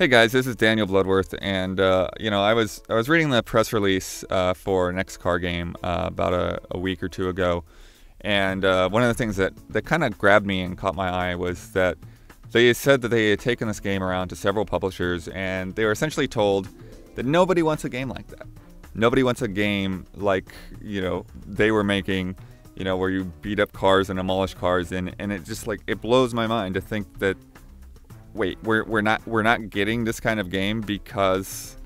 Hey guys, this is Daniel Bloodworth, and uh, you know I was I was reading the press release uh, for next car game uh, about a, a, week or two ago, and uh, one of the things that that kind of grabbed me and caught my eye was that they said that they had taken this game around to several publishers, and they were essentially told that nobody wants a game like that. Nobody wants a game like you know they were making, you know, where you beat up cars and demolish cars, and and it just like it blows my mind to think that wait, we're we're not we're not getting this kind of game because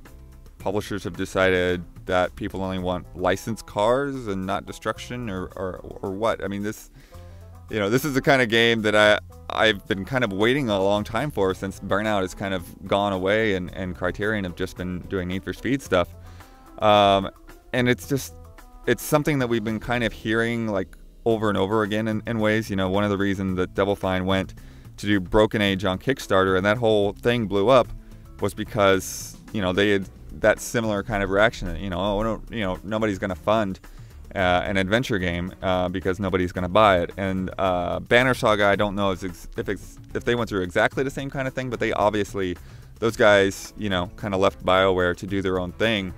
publishers have decided that people only want licensed cars and not destruction or, or, or what? I mean this you know, this is the kind of game that I I've been kind of waiting a long time for since Burnout has kind of gone away and, and Criterion have just been doing Need for Speed stuff. Um, and it's just it's something that we've been kind of hearing like over and over again in, in ways. You know, one of the reasons that Double Fine went to do Broken Age on Kickstarter, and that whole thing blew up was because you know they had that similar kind of reaction. You know, oh, you know, nobody's going to fund uh, an adventure game uh, because nobody's going to buy it. And uh, Banner Saga, I don't know if it's, if it's, if they went through exactly the same kind of thing, but they obviously those guys, you know, kind of left Bioware to do their own thing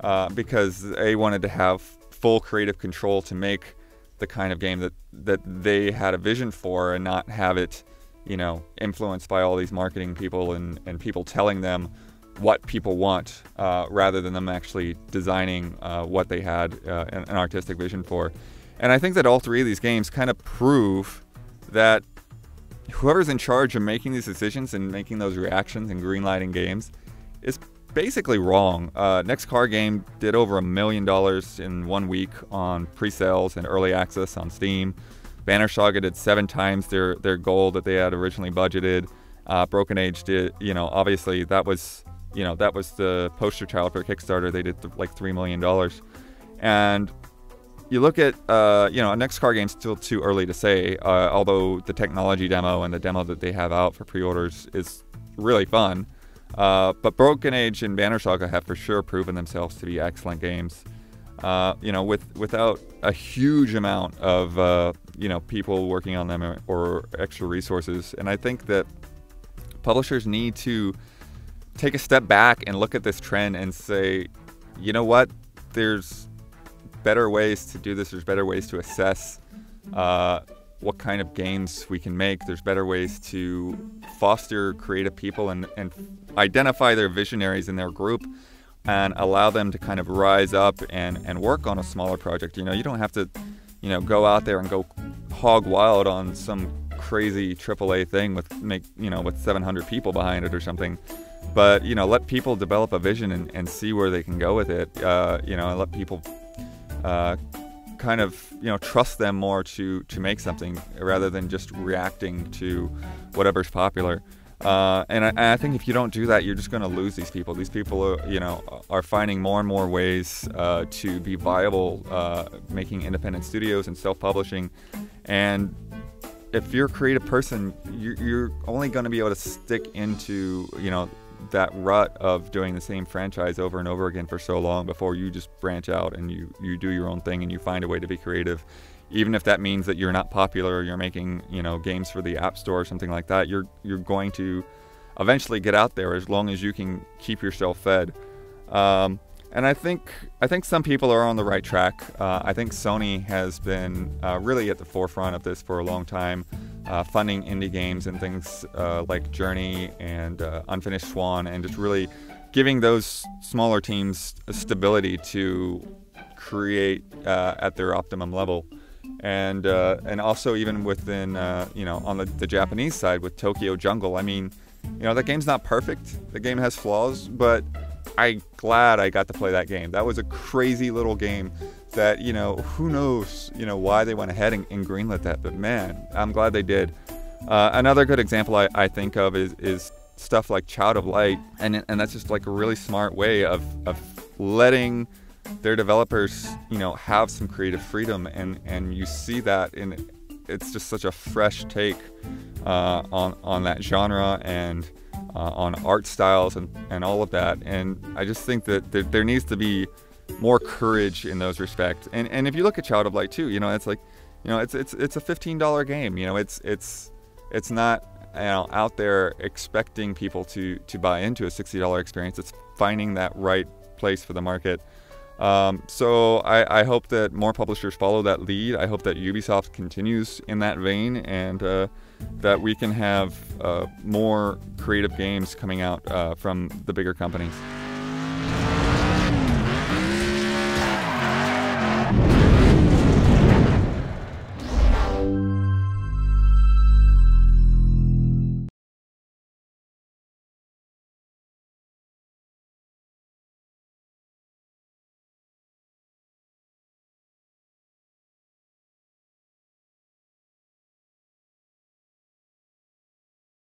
uh, because they wanted to have full creative control to make the kind of game that that they had a vision for and not have it you know, influenced by all these marketing people and, and people telling them what people want uh, rather than them actually designing uh, what they had uh, an, an, artistic vision for. And I think that all three of these games kind of prove that whoever's in charge of making these decisions and making those reactions and greenlighting games is basically wrong. Uh, Next Car Game did over a million dollars in one week on pre-sales and early access on Steam. Banner Saga did seven times their their goal that they had originally budgeted. Uh, Broken Age did, you know, obviously that was, you know, that was the poster child for Kickstarter. They did th- like three million dollars, and you look at, uh, you know, a next car game's still too early to say. Uh, although the technology demo and the demo that they have out for pre-orders is really fun. Uh, but Broken Age and Banner Saga have for sure proven themselves to be excellent games. Uh, you know, with without a huge amount of uh, you know people working on them or, or, extra resources. And I think that publishers need to take a step back and look at this trend and say, you know what, there's better ways to do this. There's better ways to assess uh, what kind of games we can make. There's better ways to foster creative people and, and identify their visionaries in their group and allow them to kind of rise up and, and work on a smaller project. You know, you don't have to, you know, go out there and go hog wild on some crazy AAA thing with make you know with 700 people behind it or something. But you know, let people develop a vision and, and see where they can go with it. Uh, you know, and let people uh, kind of you know trust them more to to make something rather than just reacting to whatever's popular. Uh, and, I, and, I, think if you don't do that, you're just going to lose these people. These people, are, you know, are finding more and more ways uh, to be viable, uh, making independent studios and self-publishing. And if you're a creative person, you're, you're only going to be able to stick into, you know, that rut of doing the same franchise over and over again for so long before you just branch out and you, you do your own thing and you find a way to be creative even if that means that you're not popular or you're making you know games for the app store or something like that you're you're going to eventually get out there as long as you can keep yourself fed um, and I think I think some people are on the right track. Uh, I think Sony has been uh, really at the forefront of this for a long time, uh, funding indie games and things uh, like Journey and uh, Unfinished Swan, and just really giving those smaller teams stability to create uh, at their optimum level and uh, and also even within uh, you know on the, the Japanese side with Tokyo Jungle. I mean, you know that game's not perfect. The game has flaws, but I'm glad I got to play that game. That was a crazy little game that you know who knows you know why they went ahead and, and greenlit that, but man, I'm glad they did. Uh, another good example I, I think of is, is stuff like Child of Light, and and that's just like a really smart way of of letting their developers, you know, have some creative freedom, and and you see that in it's just such a fresh take uh, on on that genre and uh, on art styles and and all of that. And I just think that there, there needs to be more courage in those respects. And and if you look at Child of Light too, you know, it's like, you know, it's it's it's a fifteen dollar game. You know, it's it's it's not you know, out there expecting people to to buy into a $60 experience. It's finding that right place for the market. Um, so I, I, hope that more publishers follow that lead. I hope that Ubisoft continues in that vein and uh, that we can have uh, more creative games coming out uh, from the bigger companies.